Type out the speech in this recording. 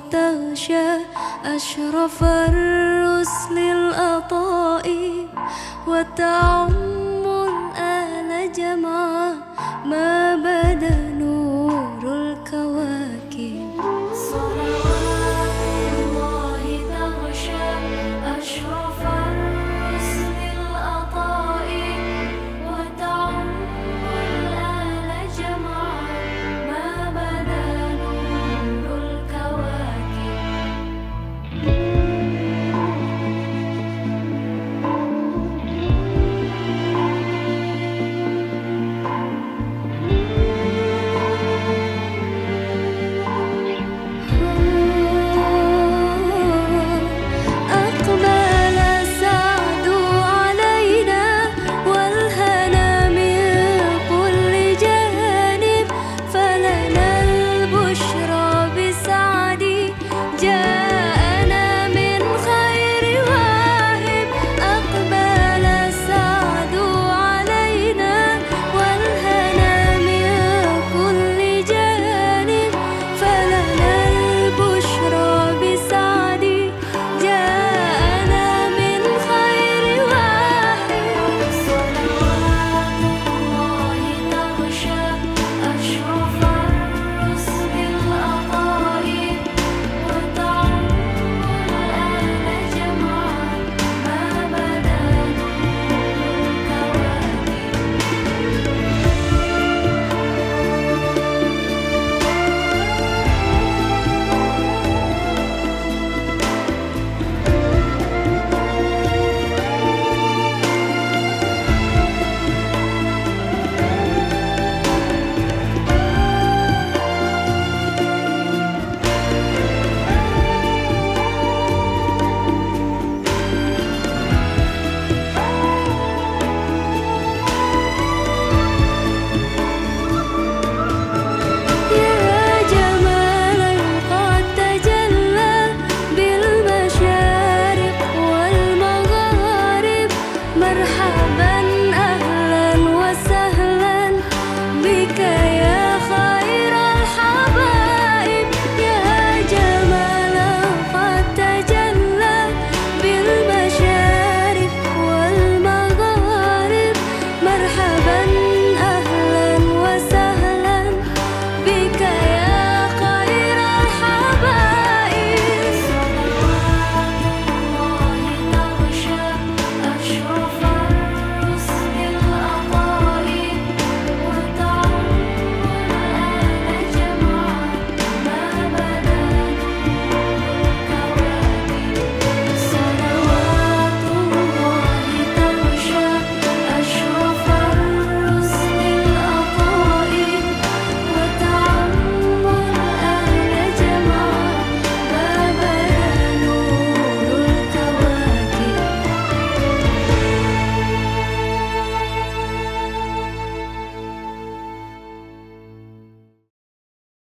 تغشى أشرف الرسل الأطائم وتعم الآل جمعا ما